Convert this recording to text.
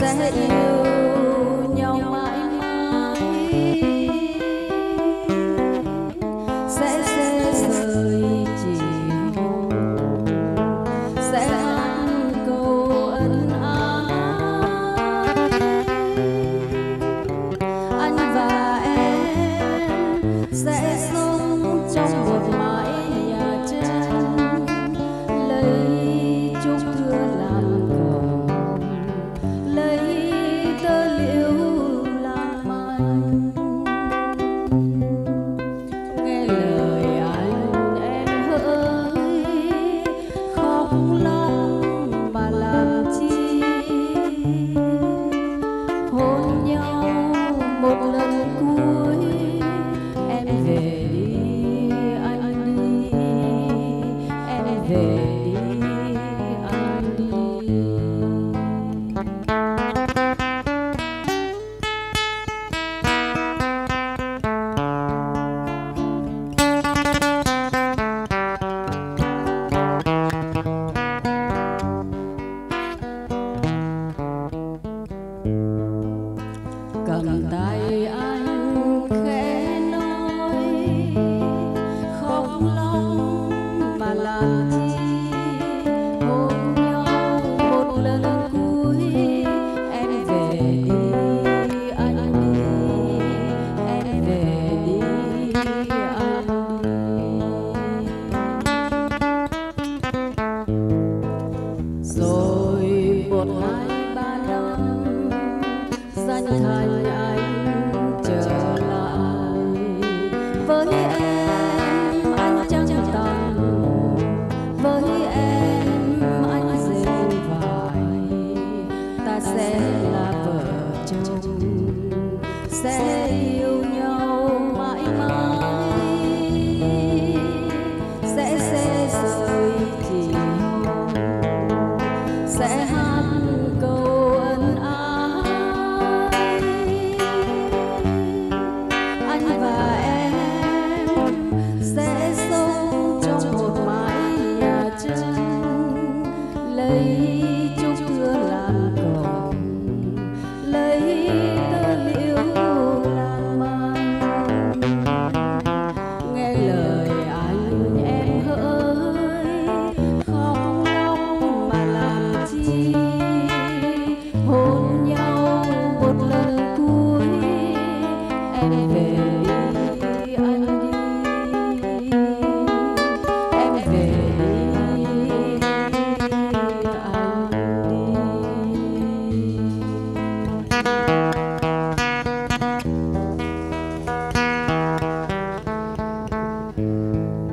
that you anh trở lại với em anh chẳng tầm với em anh dễ vải ta sẽ là vợ chồng sẽ yêu You.